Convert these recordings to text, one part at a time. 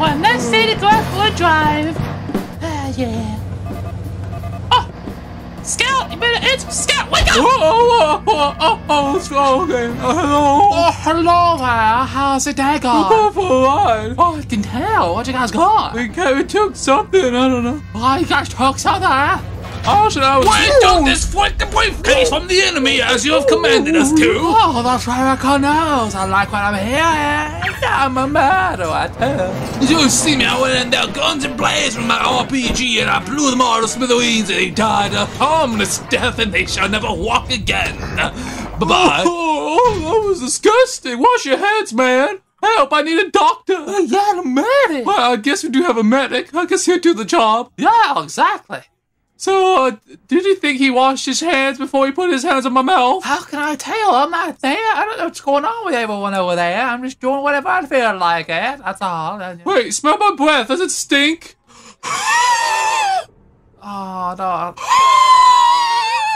Well, let's say to go for a drive. Ah, yeah. Oh, Scout, you better answer. Scout, wake up! Oh, oh, oh, oh, oh, wrong? Okay. Uh, hello. Oh, hello there. How's the day going? going for a ride. Oh, I can tell. What you guys got? We, ca- we took something. I don't know. Oh, you guys took something, Ah, huh? Oh, should I was. We took this fucking briefcase from the enemy as you have commanded us to. Oh, that's very good news. I like what I'm hearing. I'm a mad I tell. You see me, I went in there guns and blaze from my RPG and I blew them all to smithereens and they died a harmless death and they shall never walk again. Bye-bye. Oh, oh that was disgusting. Wash your hands, man. Help, I need a doctor. Yeah, a medic. Well, I guess we do have a medic. I guess he'll do the job. Yeah, exactly. So, uh, did you think he washed his hands before he put his hands on my mouth? How can I tell? I'm not there. I don't know what's going on with everyone over there. I'm just doing whatever I feel like it. That's all. Wait, smell my breath. Does it stink? Oh, no.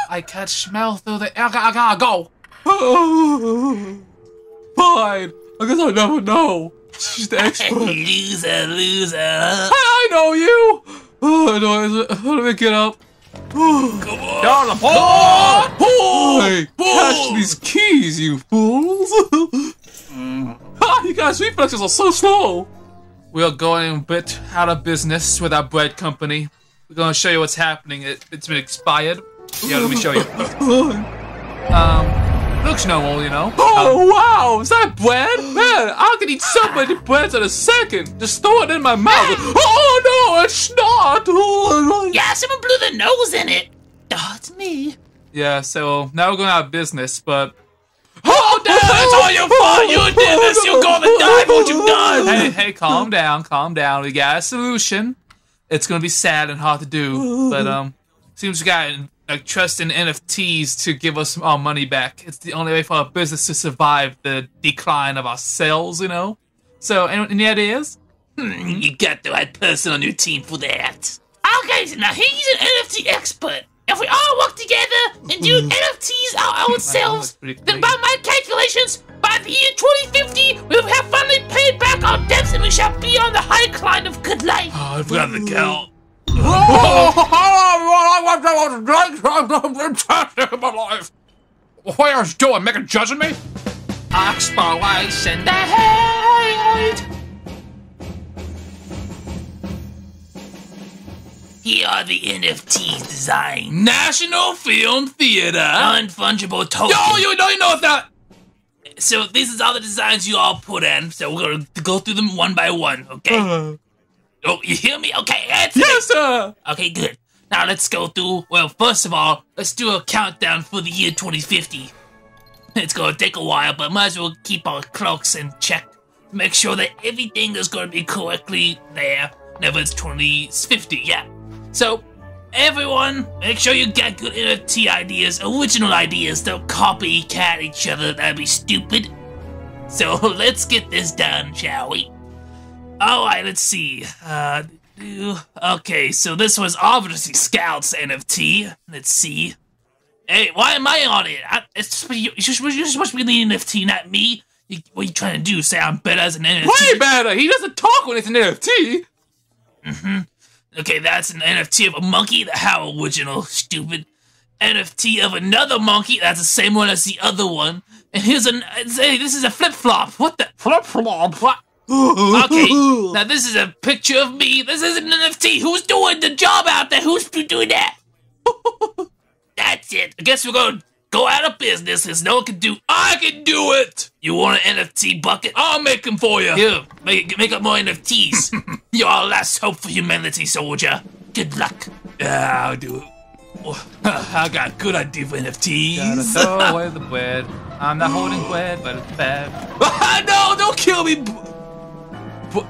I can't smell through the. I, gotta- I gotta go. Fine. I guess I'll never know. She's the expert. loser, loser. I know you. Oh, no, how do I get up? Come on. Down the port! Pull! Hey, catch these keys, you fools! ah, you guys' reflexes are so slow. We are going a bit out of business with our bread company. We're going to show you what's happening. It, it's been expired. Yeah, let me show you. Um, looks normal, you know. Oh wow, is that bread? Man, I could eat so many breads in a second. Just throw it in my mouth. Oh no, it's not. Oh, Yeah, someone blew the nose in it. Oh, it's me. Yeah, so now we're going out of business, but Oh, no, it's all your fault. You did this. You're gonna die for what you've done. hey, hey, calm down, calm down. We got a solution. It's gonna be sad and hard to do, but um, seems we got like trust in NFTs to give us our money back. It's the only way for our business to survive the decline of our sales, you know. So, any, any ideas? Hmm, you got the right person on your team for that. Okay, so now he's an NFT expert. If we all work together and do NFTs our ourselves, pretty then by my calculations, by the year 2050, we will have finally paid back our debts and we shall be on the high climb of good life. Oh, I forgot the count. What are you doing? Making judging me? Exploration the hate. Here are the NFTs designed. National Film Theater. Non-fungible token. No, you know, you know not. So this is all the designs you all put in. So we're gonna go through them one by one, okay? Uh-huh. Oh, you hear me? Okay, answer me. Yes, sir. Okay, good. Now let's go through. Well, first of all, let's do a countdown for the year 2050. It's gonna take a while, but might as well keep our clocks in check. Make sure that everything is gonna be correctly there. Never it's 2050, yeah. So, everyone, make sure you get good NFT ideas, original ideas. Don't copycat each other. That'd be stupid. So let's get this done, shall we? All right, let's see. Uh, okay, so this was obviously Scout's NFT. Let's see. Hey, why am I on it? I, it's you, you're supposed you're supposed to be the NFT, not me. You, what are you trying to do? Say I'm better as an NFT? Way better. He doesn't talk when it's an NFT. Mhm. Okay, that's an NFT of a monkey. The how original, stupid. NFT of another monkey. That's the same one as the other one. And here's an. Hey, this is a flip flop. What the flip flop? What? Okay, now this is a picture of me. This isn't an NFT. Who's doing the job out there? Who's doing that? That's it. I guess we're gonna go out of business because no one can do. I can do it. You want an NFT bucket? I'll make them for you. Here, make make up more NFTs. You're our last hope for humanity, soldier. Good luck. Yeah, I'll do it. I got a good idea for NFTs. Gotta throw away the bread. I'm not holding bread, but it's bad. no, don't kill me. B-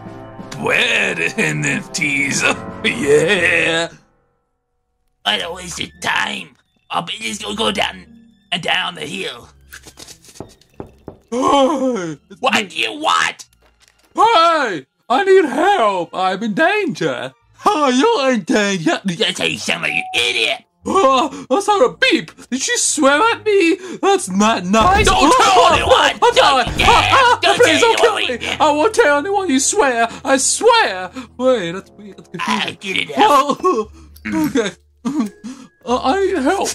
bread NFTs. yeah. I don't waste your time. I'll be just gonna go down and down the hill. Hey, What do you want? hey, I need help. I'm in danger. Oh, you're in danger. You sound like an idiot. Oh, that's saw a beep. Did she swear at me? That's not nice. Don't Oh, tell oh, anyone. I'm Don't you. Ah, ah, Don't please don't kill me. I won't tell anyone you swear. I swear. Wait, that's weird. That's Ah, confusing. get it out. Oh, okay. Uh, I need help.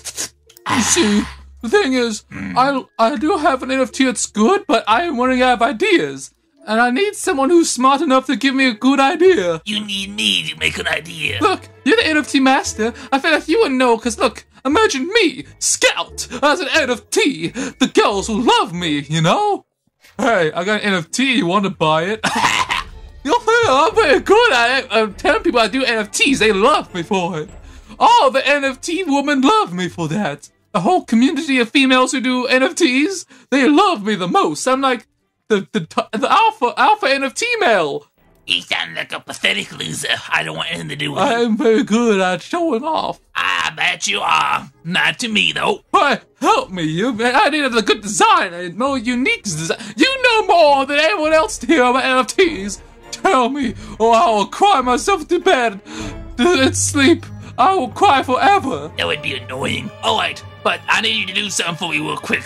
You see, the thing is, I I do have an NFT that's good, but I am running out of ideas, and I need someone who's smart enough to give me a good idea. You need me to make an idea. Look, you're the NFT master. I feel like you would know, cause look, imagine me, Scout, as an NFT. The girls will love me, you know. Hey, I got an NFT. You want to buy it? You'll think I'm very good at it. I'm telling people I do NFTs. They love me for it. All the NFT women love me for that. The whole community of females who do NFTs, they love me the most. I'm like the the, the alpha alpha NFT male. You sound like a pathetic loser. I don't want anything to do with I you. am very good at showing off. I bet you are. Not to me, though. Hey, help me, you man. I need a good design and more unique design. You know more than anyone else here about NFTs. Tell me, or I will cry myself to bed and sleep. I will cry forever. That would be annoying. All right, but I need you to do something for me real quick.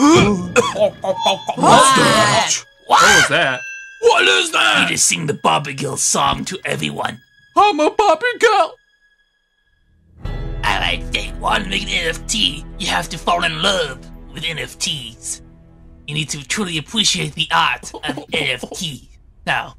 What What? was that? What is that? You that? just sing the Barbie Girl song to everyone. I'm a puppy girl. Alright, Jake, want to make an NFT, you have to fall in love with NFTs. You need to truly appreciate the art of NFT. Now,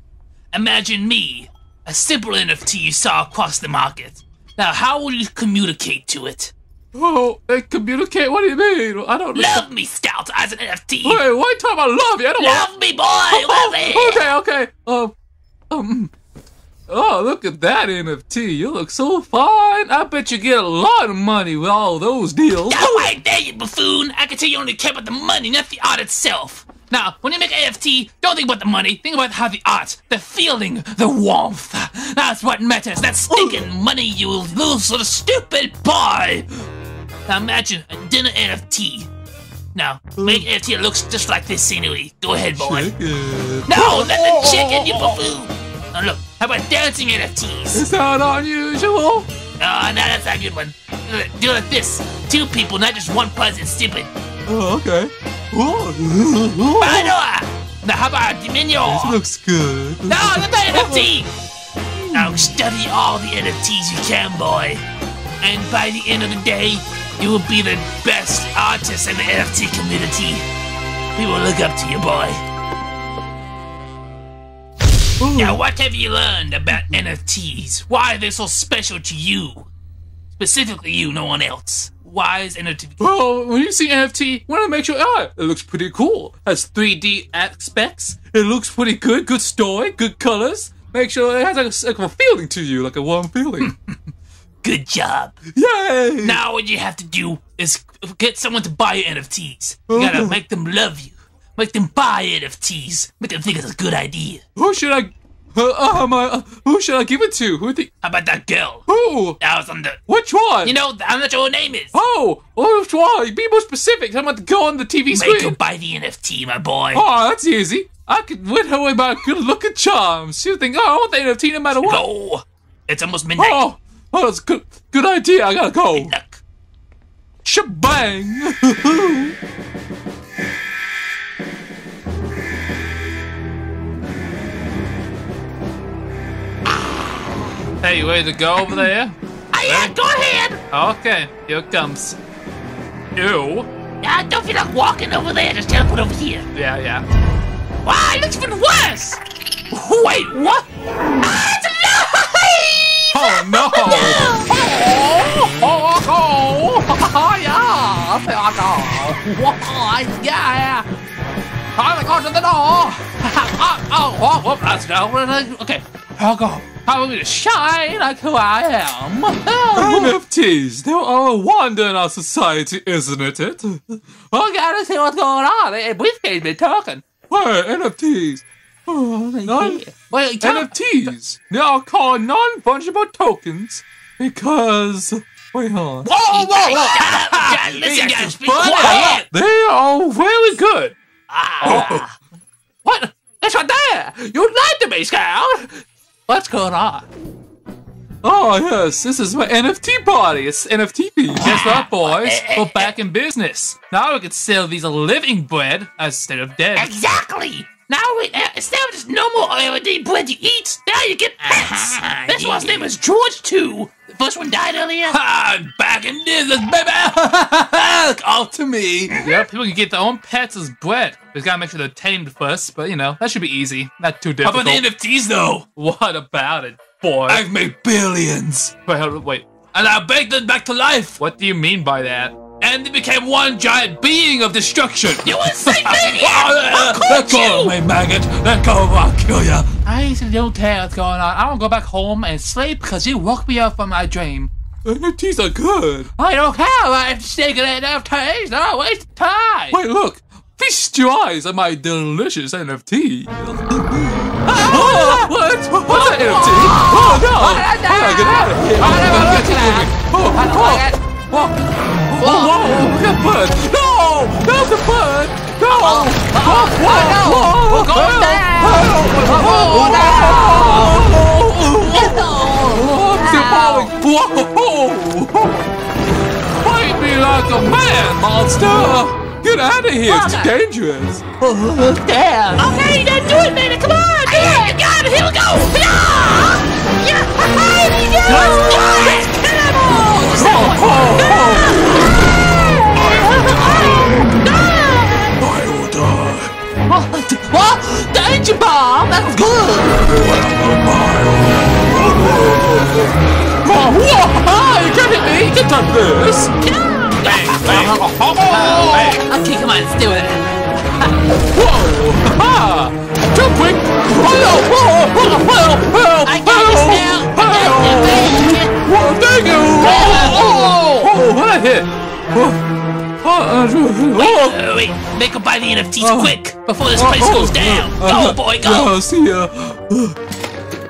imagine me, a simple NFT you saw across the market. Now, how will you communicate to it? Oh, they communicate. What do you mean? I don't know. Love me, Scout, as an NFT. Wait, why talk about love you? I don't want. Love me, boy, love me. Oh, okay, okay. Um, um. Oh, look at that NFT. You look so fine. I bet you get a lot of money with all those deals. All right, there, you buffoon. I can tell you only care about the money, not the art itself. Now, when you make NFT, don't think about the money. Think about how the art, the feeling, the warmth. That's what matters. That stinking money you lose little stupid boy. Now imagine a dinner NFT. Now, make NFT that looks just like this scenery. Go ahead, boy. Chicken. No, not the chicken, you buffoon. Now look, how about dancing NFTs? Is that unusual? Ah, oh, no, that's not a good one. Do it like this. Two people, not just one person, stupid. Oh, okay. Oh, Binoa! Now how about Dominion? this looks good. No, that's not NFT! Now study all the NFTs you can, boy. And by the end of the day, you will be the best artist in the NFT community. People will look up to you, boy. Now, what have you learned about NFTs? Why are they so special to you? Specifically you, no one else. Why is NFT... Well, when you see NFT, want to make sure, ah, it looks pretty cool. Has 3D aspects. It looks pretty good. Good story. Good colors. Make sure it has like a, like a feeling to you, like a warm feeling. Good job. Yay! Now what you have to do is get someone to buy your NFTs. You gotta make them love you. Make them buy NFTs. Make them think it's a good idea. Who should I? Uh, my, uh, who should I give it to? Who? The, How about that girl? who? That was on the. Which one? You know, I'm not sure what her name is. Oh, which one? Be more specific. I'm about to go on the TV Make her screen. buy the NFT, my boy. Oh, that's easy. I could win her way by a good looking charms. She'll think, oh, I want the NFT no matter what. Go. It's almost midnight. Oh, oh, that's good. Good idea. I gotta go. Look. Shebang! hey, you ready to go over there? Ah, yeah, go ahead. Okay, here it comes. Ew. Ah, don't feel like walking over there. Just teleport over here. Yeah, yeah. Wow, it looks even worse. Wait, what? Ah, it's alive! Oh no! Oh, oh, oh, oh, yeah! Oh, yeah! Time to go to the door! Oh, oh, oh, oh, let's go. Okay, I'll go. I'm to shine like who I am. NFTs, there are a wonder in our society, isn't it? We gotta see what's going on. Briefcase been talking. Wait, NFTs. Non- Well, NFTs. They are called non-fungible tokens because. Wait, hold on. Whoa, whoa, whoa! Shut up, Listen, guys, be quiet! They are very good. Ah. What? It's right there! You lied to me, Scout! What's going on? Oh yes, this is my NFT party. It's NFT themed. Guess what, boys? We're back in business. Now we can sell these living bread instead of dead. Exactly. Now, we, uh, instead of just normal LED bread you eat, now you get pets. Uh-huh, this one's name is George too. The first one died earlier. Ah, I'm back in business, baby! All to me. Yep, people can get their own pets as bread. Just gotta make sure they're tamed first, but you know, that should be easy. Not too difficult. How about the NFTs though? what about it, boy? I've made billions, Wait, hold wait, and I baked them back to life, what do you mean by that? And they became one giant being of destruction. You insane maniac! Ah, How Let could go of you? me, maggot! Let go, or I'll kill ya! I don't care what's going on. I want to go back home and sleep because you woke me up from my dream. Uh, NFTs are good. I don't care about sticking NFTs. No waste of time. Wait, look! Feast your eyes on my delicious NFT. Ah! Oh, what? What's that NFT? Oh no! Ah, ah, ah. Oh, oh. get out of here! Oh, oh, oh. Whoa! Whoa! Whoa! Look at bird! No! Not the bird! No! Oh, whoa! Whoa! We're going down. Oh, I'm still falling! Whoa! Fight me like a man, monster! Get out of here! It's dangerous! Okay, then do it, man. Come on. Yeah, you got it. Here we go. Yeah. Go. Let's kill them all. Oh, oh, What? Danger bomb. That's good. Oh! Uh, wait, make up buy the NFTs Oh. quick before this place goes down. Go, boy, go. Oh, see ya.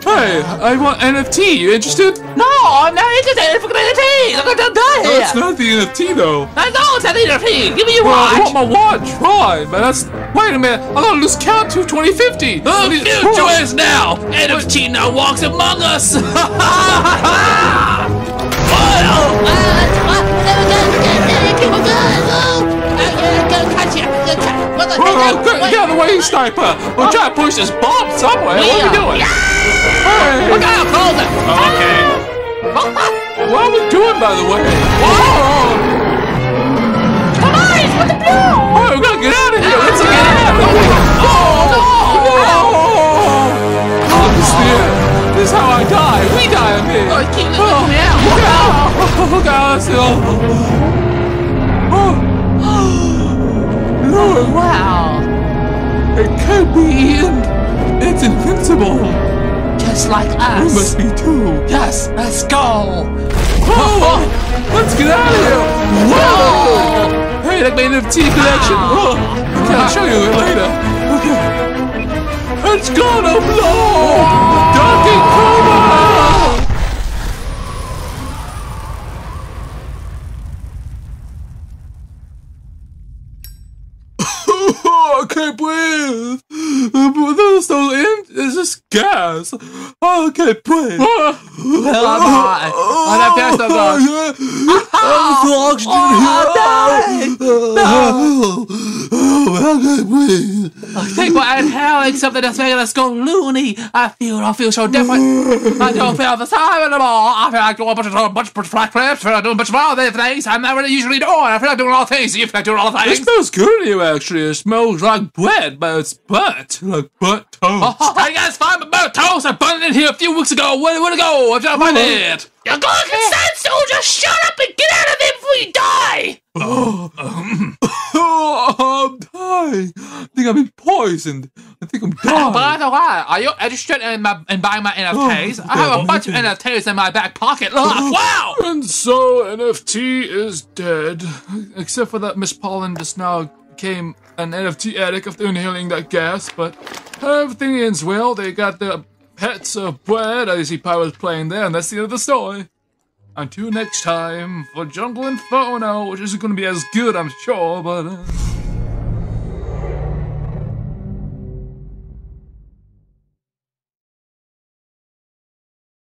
Hey, I want NFT. You interested? No, I'm not interested in NFTs. I'm gonna die No, it's not the NFT though. I know it's the NFT. Give me your Well, I want my watch. Fine, but that's. Wait a minute. I gotta lose count to 2050. Oh, These- future is now. NFT now walks among us. Oh, get, get out of the way, sniper! We're trying to push this bomb somewhere. What are we doing? Hey! Look out, hold it. Okay. What are we doing, by the way? Whoa! Come on, it's with the blue. Oh, we gotta get out of here! Let's get out! Oh, no! Oh, this is the end. This is how I die. We die in here. Oh, keep looking out. Look out! Look out! Wow, it can't be eaten. It's invincible. just like us! We must be too. Yes, let's go. Oh, let's get out of here! Whoa! Hey, that made NFT collection. Oh, okay, I'll show you it later. Okay. It's gonna blow! Donkey Oh, I can't breathe. There's no end. It's just gas. Oh, I can't breathe. Well, I'm hot. Oh, I'm not fast enough. Oh, I'm so oxygen Oh, Oh, I. Think we're inhaling something that's making us go loony. I feel, I feel so different. I don't feel the same anymore. I feel like doing a bunch of, a bunch of flat flips. I feel like doing a bunch of the things I'm not really usually doing. I feel like doing all things. You feel like doing all the It smells good in here, actually. It smells like bread, but it's butt. Like butt toast. Oh, hey guys, find my boat toast. I burned it in here a few weeks ago. Where, where to go? I'm trying to find it. You're going consent, so just shut up and get out of there before you die. Oh, I'm um, oh, dying. I think I've been poisoned. I think I'm dying. By the way, are you interested in, my, in buying my NFTs? I have a bunch of NFTs in my back pocket. Look, wow! And so NFT is dead. Except for that Miss Pauling just now came an NFT addict after inhaling that gas, but everything ends well. They got the pets of bread. I see Pyro's playing there, and that's the end of the story. Until next time, for Jungle Inferno, which isn't going to be as good, I'm sure, but. Uh...